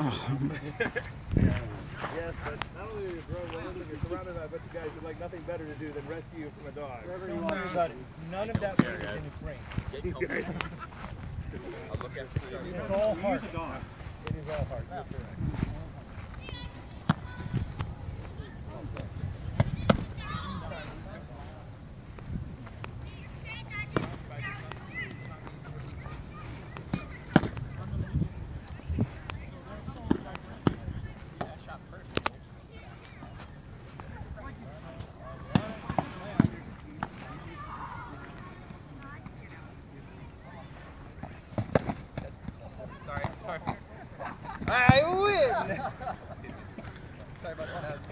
Yes, but not only are you growing you're surrounded by a bunch of guys who like nothing better to do than rescue you from a dog. Don't worry. None of that weight is in his brain. It's all heart. It is all heart. That's right. I win! Sorry about the nuts.